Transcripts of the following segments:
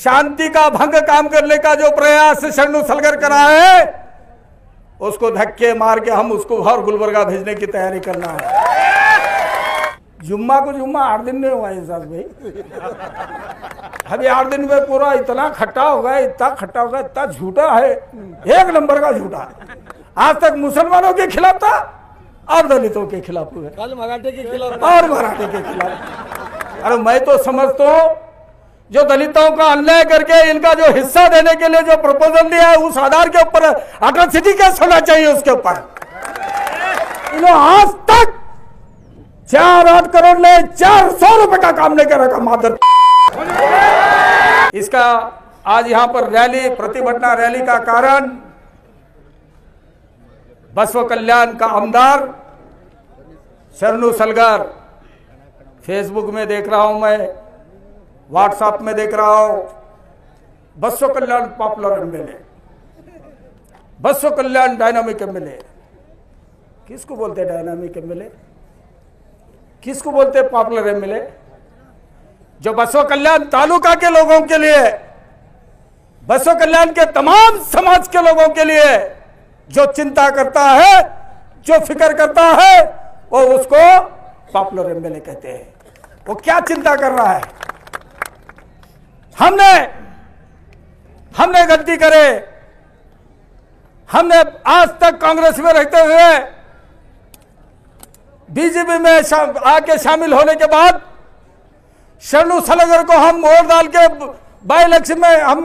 शांति का भंग काम करने का जो प्रयास शरणु सलगर करा है उसको धक्के मार के हम उसको और गुलबर्गा भेजने की तैयारी करना है। जुम्मा को जुम्मा आठ दिन नहीं हुआ इंसास भाई। अभी आठ दिन में पूरा इतना खट्टा हो गया इतना खट्टा हो गया इतना झूठा है। एक नंबर का झूठा। आज तक मुसलमानों के खिलाफ था और दलितों के खिलाफ हुए कल मराठे के खिलाफ और मराठे के खिलाफ। अरे मैं तो समझता हूँ जो दलितों का अन्याय करके इनका जो हिस्सा देने के लिए जो प्रपोजल दिया है, उस आधार के ऊपर अट्रॉसिटी कैसे होना चाहिए उसके ऊपर। आज तक चार आठ करोड़ ने चार सौ रुपए का काम नहीं कर रखा मादर। इसका आज यहाँ पर रैली प्रतिभटना रैली का कारण बसव कल्याण का आमदार शरणु सलगर। फेसबुक में देख रहा हूँ मैं व्हाट्सएप में देख रहा हूँ Basavakalyan popular MLA Basavakalyan dynamic MLA किसको बोलते हैं डायनामिक एमएलए किसको बोलते हैं पॉपुलर एमएलए जो बसव कल्याण तालुका के लोगों के लिए बसव कल्याण के तमाम समाज के लोगों के लिए जो चिंता करता है, जो फ़िक्र करता है, वो उसको पॉपुलर एमएलए कहते हैं। वो क्या चिंता कर रहा है? हमने हमने गलती करे। हमने आज तक कांग्रेस में रहते हुए बीजेपी में शा, आके शामिल होने के बाद शरणु सलगर को हम वोट डाल के बाई इलेक्शन में हम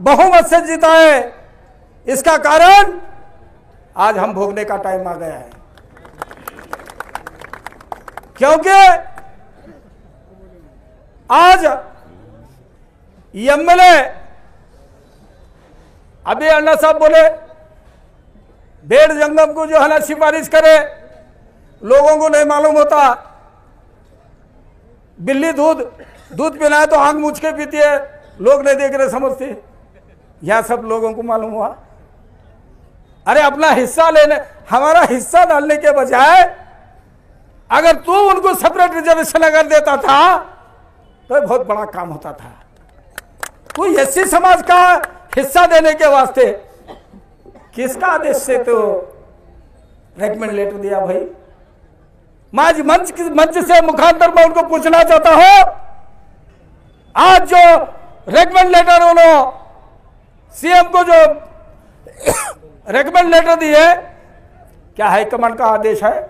बहुमत से जिताए। इसका कारण आज हम भोगने का टाइम आ गया है। क्योंकि आज एमएलए अभी अन्ना साहब बोले, बेड़ जंगम को जो है ना सिफारिश करे, लोगों को नहीं मालूम होता। बिल्ली दूध दूध पिलाए तो आँख मुझ के पीती है, लोग नहीं देख रहे, समझते यह सब लोगों को मालूम हुआ। अरे अपना हिस्सा लेने, हमारा हिस्सा डालने के बजाय, अगर तू उनको सेपरेट रिजर्वेशन अगर देता था तो बहुत बड़ा काम होता था। तू एस समाज का हिस्सा देने के वास्ते किसका आदेश से तो रेकमेंड लेटर दिया भाई? मैं मंच मंच से मुखांतर में उनको पूछना चाहता हूँ। आज जो रेकमेंड लेटर उन्होंने सीएम को जो रेकमेंड लेटर दिए क्या हाईकमांड का आदेश है?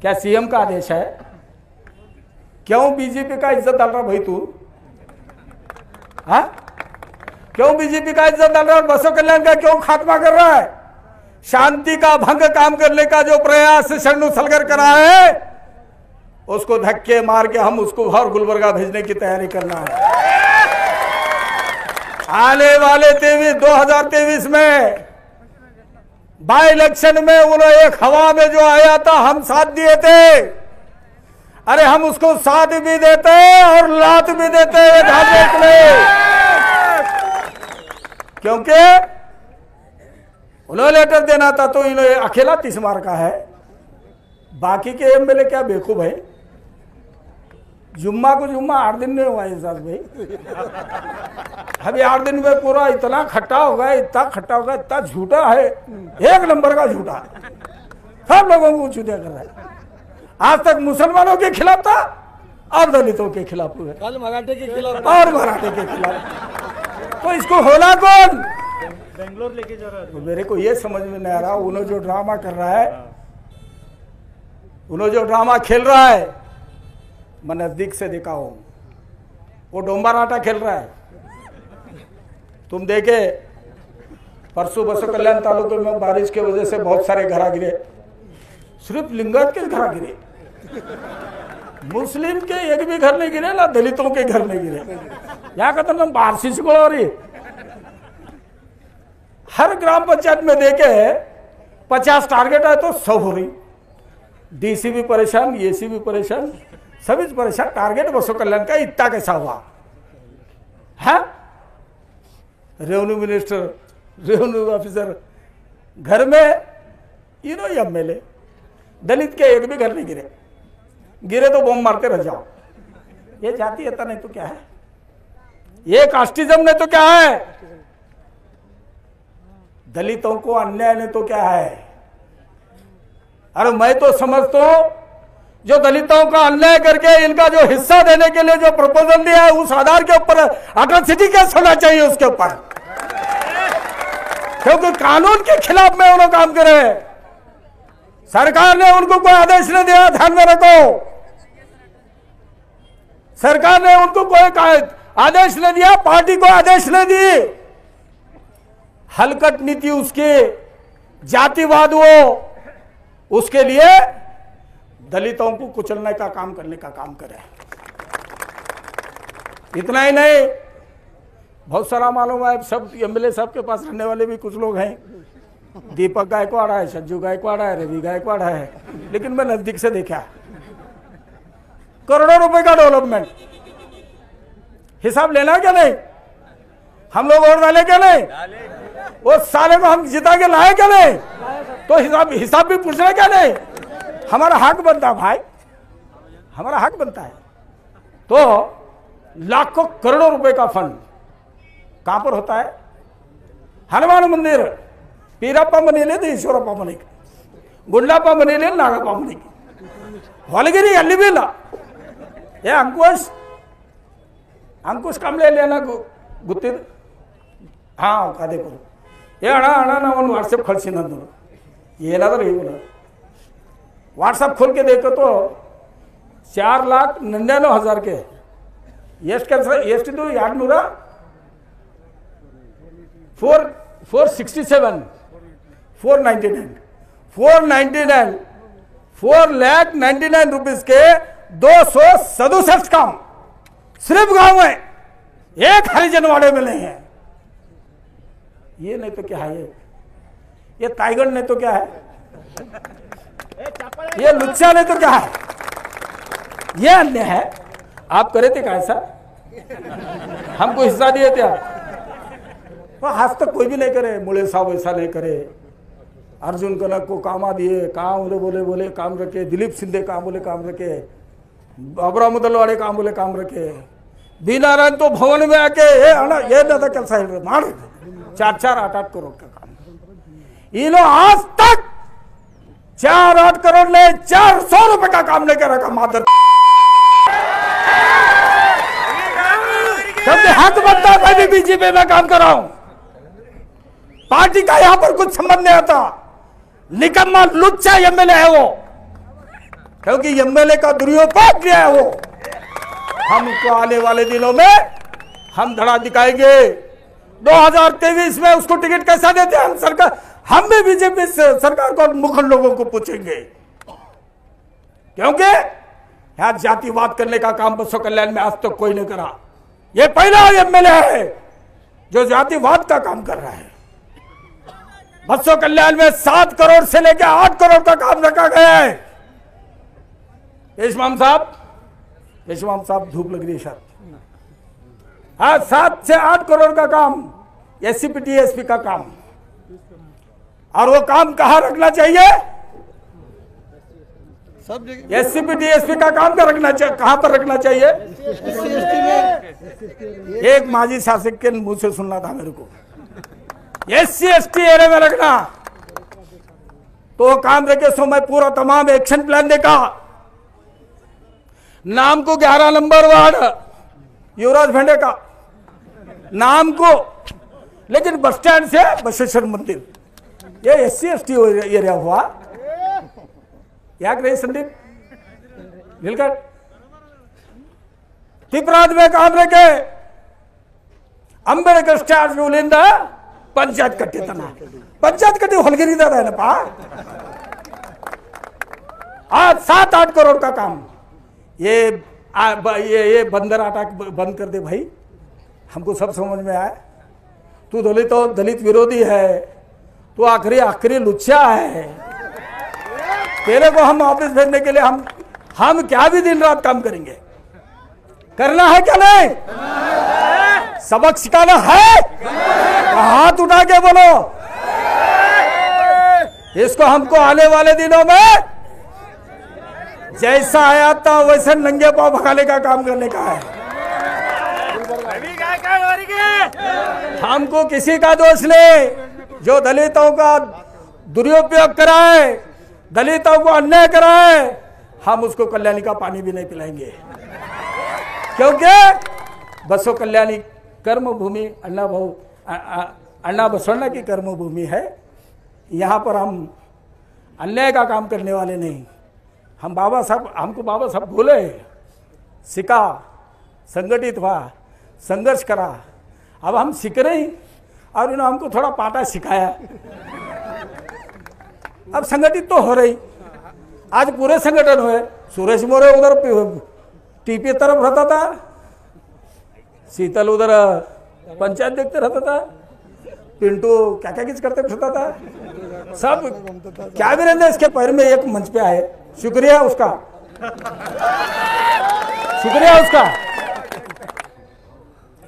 क्या सीएम का आदेश है? क्यों बीजेपी का इज़्ज़त डाल रहा भाई तू? हाँ? क्यों बीजेपी का इज़्ज़त डाल रहा है बसव कल्याण का क्यों खात्मा कर रहा है? शांति का भंग काम करने का जो प्रयास शरणु सलगर करा है, उसको धक्के मार के हम उसको हर गुलबर्गा भेजने की तैयारी करना है। आने वाले तेईस दो हज़ार तेईस में बाई इलेक्शन में उन्होंने एक हवा में जो आया था, हम साथ दिए थे। अरे हम उसको साथ भी देते और लात भी देते क्योंकि उन्होंने लेटर देना था तो इन्होंने अकेला तीस मार का है। बाकी के एमएलए क्या बेवकूफ़ है? जुम्मा को जुम्मा आठ दिन नहीं हुआ इंसास भाई। अभी आठ दिन में पूरा इतना खट्टा हो गया इतना खट्टा हो गया इतना झूठा है। एक नंबर का झूठा। सब लोगों को चुतिया कर रहा है। आज तक मुसलमानों के खिलाफ था और दलितों के खिलाफ हुए कल मराठे के खिलाफ और मराठे के खिलाफ। तो इसको होना कौन? बेंगलोर लेके जा रहा है। तो मेरे को ये समझ में नहीं आ रहा उन्होंने जो ड्रामा कर रहा है उन्होंने जो ड्रामा खेल रहा है मैं नज़दीक से देखा हूँ वो डोंबा नाटा खेल रहा है। तुम देखे परसों बसो कल्याण तालुके में बारिश की वजह से बहुत सारे घरा गिरे। सिर्फ़ लिंगायत के घरा गिरे। मुस्लिम के एक भी घर नहीं गिरे ना दलितों के घर नहीं गिरे। से हो रही हर ग्राम पंचायत में देखे पचास टारगेट आए तो सौ हो रही। डीसी भी परेशान एसी भी परेशान सभी परेशान टारगेट बसो कल्याण का इतना कैसा हुआ? है? रेवेन्यू मिनिस्टर रेवेन्यू ऑफिसर घर में इनो एमएलए दलित के एक भी घर नहीं गिरे। गिरे तो बम मारते रह जाओ। ये जाति है नहीं तो क्या है? ये कास्टिज्म ने तो क्या है? दलितों को अन्याय ने तो क्या है? अरे मैं तो समझता हूँ, जो दलितों का अन्याय करके इनका जो हिस्सा देने के लिए जो प्रपोजल दिया है, उस आधार के ऊपर अट्रोसिटी केस होना चाहिए उसके ऊपर। क्योंकि कानून के खिलाफ में उन्होंने काम करे सरकार ने उनको कोई आदेश नहीं दिया, ध्यान में रखो। सरकार ने उनको कोई आदेश नहीं दिया, पार्टी को आदेश नहीं दी। हलकट नीति उसकी जातिवाद वो उसके लिए दलितों को कुचलने का काम करने का काम करे। इतना ही नहीं, बहुत सारा मालूम है, सब एमएलए साहब के पास रहने वाले भी कुछ लोग हैं। दीपक गायकवाड़ है सज्जू गायकवाड़ है रवि गायकवाड़ है लेकिन मैं नज़दीक से देखा। करोड़ों रुपए का डेवलपमेंट हिसाब लेना क्या नहीं? हम लोग और डाले क्या नहीं? वो साले को हम जिता के लाए क्या नहीं तो हिसाब हिसाब भी पूछना क्या नहीं हमारा हक बनता है भाई हमारा हक बनता है तो लाखों करोड़ों रुपए का फंड कहां पर होता है हनुमान मंदिर ಪೀರಪ್ಪ ಮನೆಯಲ್ಲಿ ಈಶ್ವರಪ್ಪ ಮನೆಗೆ ಗುಂಡಪ್ಪ ಮನೆಯಲ್ಲಿ ನಾಗಪ್ಪ ಮನೆಗೆ ಹೊಲಗಿರಿ ಅಲ್ಲಿ भी ಇಲ್ಲ ಏ ಅಂಕುಶ್ ಅಂಕುಶ್ ಕಂಬ್ಳೆಯಲ್ಲಿ ಏನಾಗು ಗೊತ್ತಿದ್ದು ಹಾಂ ಅದೇ ಕೊಡು ಏ ಅಣ್ಣ ಅಣ್ಣ ನಾವು ಒಂದು ವಾಟ್ಸಪ್ ಕಳಿಸಿ ನಂದು ಏನಾದರೂ ಇವನು व्हाट्सअप खोल के देखो तो चार लाख निन्यानवे हजार के ಎಷ್ಟು ಕೆಲಸ ಎಷ್ಟಿದು ಎರಡು ನೂರ four four sixty seven four ninety nine four ninety nine four lakh ninety nine rupees के दो सौ सदुसठ काम सिर्फ गांव में एक हरिजनवाड़े में नहीं है ये नहीं तो क्या है ये? ये टाइगर नहीं तो क्या है? ये लुच्चा नहीं तो क्या है? ये अन्य है। आप करे थे कैसा हमको हिस्सा दिए थे आप। तो आज तक कोई भी नहीं करे, मुड़े साहब ऐसा नहीं करे। अर्जुन कनक को कामा दिए, काम बोले बोले बोले, काम रखे। दिलीप सिंधे काम बोले, काम रखे। बाबरा मुदल वाले काम बोले, काम रखे। बीनारायण तो भवन में आके ये ना ये दादा ಕೆಲಸ ಹೇಳ್ರಿ मार चार चार आठ आठ करोड़ का काम। ये आज तक चार आठ करोड़ ले चार सौ रुपए का काम लेकर रखा क्योंकि हक बनता मैं भी बीजेपी में काम कर रहा हूँ। पार्टी का यहाँ पर कुछ संबंध नहीं आता। निकम्मा लुच्चा एमएलए है वो। क्योंकि एमएलए का दुरुपयोग किया है वो। हम हमको आने वाले दिनों में हम धड़ा दिखाएँगे। 2023 में उसको टिकट कैसा देते हैं? हम सरकार हम भी बीजेपी सरकार को मुखर लोगों को पूछेंगे। क्योंकि यहाँ जातिवाद करने का काम बसो कल्याण में आज तक तो कोई नहीं करा। ये पहला एमएलए है जो जातिवाद का काम कर रहा है। बसो कल्याण में सात करोड़ से लेकर आठ करोड़ का काम रखा गया है। यशमाम साहब यशमाम साहब, धूप लग रही है शायद। हाँ सात से आठ करोड़ का काम। S C P T S का काम। और वो काम कहाँ रखना चाहिए? सब जगह S C P T S का काम का रखना चाहिए। कहाँ पर रखना चाहिए? एक माजी शासक के मुँह से सुनना था मेरे को। S C S T area में रखना। तो वो काम रखे सो मैं पूरा तमाम एक्शन प्लान देखा। नाम को 11 नंबर वार्ड युवराज भेंडे का। नाम को लेकिन बस स्टैंड से बसवेश्वर मंदिर ये S C S T area हुआ याक रही संदीप नीलकंठ ತಿಪ್ರಾದ ಬೇಕಾದ್ರೆ ಅಂಬೇಡ್ಕರ್ ಸ್ಟ್ಯಾಚ್ಯೂಲಿಂದ ಪಂಚಾಯತ್ ಕಟ್ಟಿತನ ಪಂಚಾಯತ್ ಕಟ್ಟಿ ಹೊಲಗಿರಿದಾರಪ್ಪ आज सात आठ करोड़ का काम ये आ, ब, ये ये बंदर आटा ब- बंद कर दे भाई हमको सब समझ में आया तू दलित दलित विरोधी है, तू आखिरी आखिरी लुच्चा है। तेरे को हम ऑफ़िस भेजने के लिए हम हम क्या भी दिन रात काम करेंगे? करना है क्या नहीं? सबक सिखाना है? हाथ उठा के बोलो। इसको हमको आने वाले दिनों में जैसा आया था वैसे नंगे पाव भगाने का काम करने का है। हमको किसी का दोष नहीं। जो दलितों का दुरुपयोग कराए, दलितों को अन्याय कराए, हम उसको कल्याणी का पानी भी नहीं पिलाएँगे। क्योंकि बसो कल्याणी कर्म भूमि अन्ना भाऊ अन्ना बसवण्णा की कर्म भूमि है। यहाँ पर हम अन्याय का काम करने वाले नहीं। हम बाबा साहब हमको बाबा साहब बोले सिखा संगठित हुआ, संघर्ष करा। अब हम सीख रहे हैं। और इन्होंने हमको थोड़ा पाटा सिखाया। अब संगठित तो हो रही। आज पूरे संगठन हुए। सुरेश मोरे उधर टीपी तरफ़ रहता था। शीतल उधर, पंचायत देखते रहता था। पिंटू क्या क्या किस करते रहता था। सब क्या रहते इसके पैर में एक मंच पे आए। शुक्रिया उसका। शुक्रिया उसका।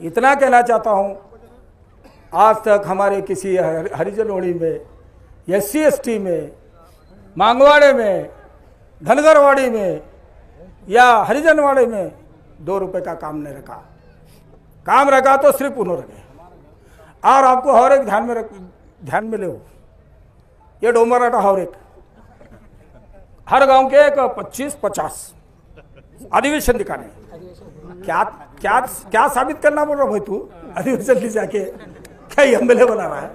इतना कहना चाहता हूँ, आज तक हमारे किसी हर- हरिजन ओड़ी में एस सी में, मांगवाड़े में, धनगरवाड़ी में, या हरिजनवाड़े में दो रुपए का काम नहीं रखा। काम रखा तो सिर्फ़ उन्होंने। रखे और आपको हर एक ध्यान में रख, ध्यान में ले। ये डोमराटा हर एक। हर गाँव के एक पच्चीस पचास अधिवेशन दिखाने। क्या क्या क्या साबित करना बोल रहा भाई तू अधिवेशन ले जाके क्या एम एल ए बना रहा है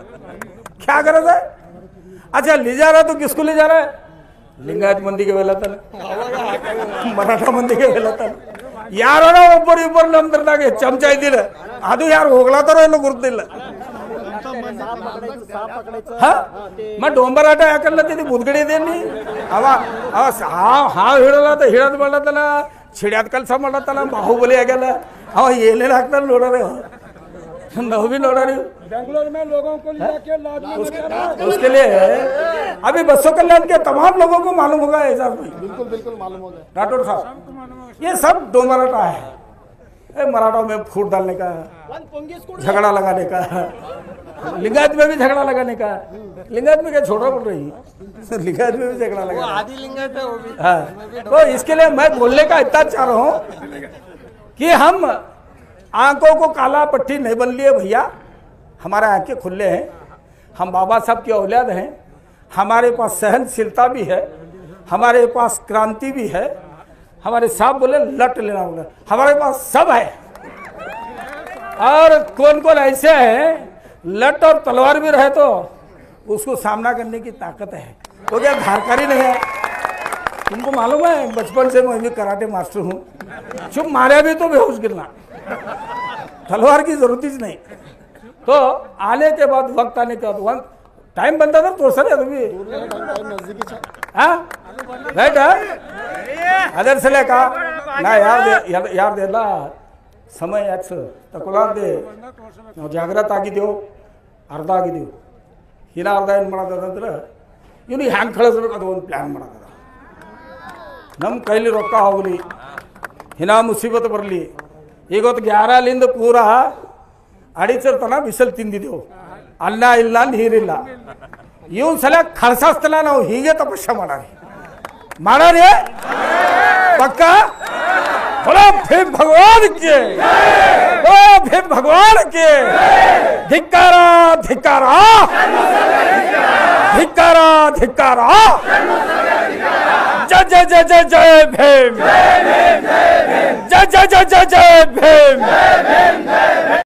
क्या गरज है अच्छा ले जा रहा है तो किसको ले जा रहा है लिंगायत मंदी के वेला तल मराठा मंदी के वेला तल ಯಾರೋ ಒಬ್ಬರು ಇಬ್ಬರು ನಮ್ದ್ರದಾಗ ಚಮಚ ಇದ್ದಿಲ್ಲ ಅದು ಯಾರು ಹೋಗ್ಲಾತಾರೋ ಎಲ್ಲ ಗುರುತಿಲ್ಲ ಮತ್ ಡೊಂಬರ್ ಆಟ ಯಾಕಲ್ಲತ್ತಿದ್ದಿ ಮುದ್ಗಡೆ ಇದೇನಿ ಅವ ಅವ ಹಾವ್ ಹಾವ್ ಹೇಳಲ್ಲ ಹೇಳದ್ ಮಾಡ್ಲತ್ತಲ್ಲ ಮಾಡತ್ತಲ್ಲ छिड्यात ಕೆಲಸ ಮಾಡತ್ತಲ್ಲ ಬಾಹುಬಲಿ ಆಗ್ಯಲ್ಲ ಅವ ಏನೇನು ಹಾಕ್ತಾನೆ ನೋಡೋರಿ ನಾವು भी ನೋಡೋರಿ बेंगलोर में लोगों को लेके लाजमी उसके लिए अभी बसों कल्याण के तमाम लोगों को मालूम होगा एजाज भाई बिल्कुल बिल्कुल मालूम हो गया राठौर साहब ये सब दो मराठा है ए, मराठों में फूट डालने का झगड़ा लगाने का लिंगायत में भी झगड़ा लगाने का लिंगायत में क्या छोटा बोल रही लिंगायत में भी झगड़ा लगा आदि लिंगायत है वो भी। हाँ। तो इसके लिए मैं बोलने का इतना चाह रहा हूँ कि हम आँखों को काला पट्टी नहीं बन लिए भैया। हमारे आँखें खुले हैं। हम बाबा साहब की औलाद हैं। हमारे पास सहनशीलता भी है। हमारे पास क्रांति भी है। हमारे साहब बोले लट लेना बोले। हमारे पास सब है। और कौन कौन ऐसे हैं लट और तलवार भी रहे तो उसको सामना करने की ताकत है। वो क्या धारकारी नहीं है? तुमको मालूम है बचपन से मैं भी कराटे मास्टर हूँ। चुप मारे भी तो बेहोश गिरना। तलवार की ज़रूरत ही नहीं। तो आने के बाद वक्त आने के बाद टाइम बनता था तो सर अभी हाँ? बैठा? अदर से लेकर ना यार दे, यार यार देला ಯಾಕೆ ತಗೊಳ್ಳಾರ್ದೆ ನಾವು ಜಾಗೃತ ಆಗಿದ್ದೆವು ಅರ್ಧ ಆಗಿದ್ದೆವು ಇನ್ನ ಅರ್ಧ ಏನು ಮಾಡೋದಂದ್ರೆ ಇವ್ನಿಗೆ ಹ್ಯಾಂಗೆ ಕಳಿಸ್ಬೇಕು ಅದು ಒಂದು ಪ್ಲ್ಯಾನ್ ಮಾಡೋದ ನಮ್ಮ ಕೈಲಿ ರೊಕ್ಕ ಹೋಗಲಿ ಹಿನ ಮುಸೀಬತ್ ಬರಲಿ ಇವತ್ತು ಗ್ಯಾರಲಿಂದ ಪೂರ ಅಡಿಚರ್ ತನ ಬಿಸಿಲು ತಿಂದಿದ್ದೆವು ಅನ್ನ ಇಲ್ಲ ನೀರಿಲ್ಲ ಇವನ್ ಸಲ ಖರ್ಚಾಸ್ತಲ ನಾವು ಹೀಗೆ ತಪಸ್ಸೆ ಮಾಡಾರಿ ಮಾಡಾರಿ ಪಕ್ಕ बोलो भीम भगवान के। बोलो भीम भगवान के। धिकारा धिकारा धिकारा धिकारा जय जय जय जय जय भीम। जय जय जय जय जय भीम।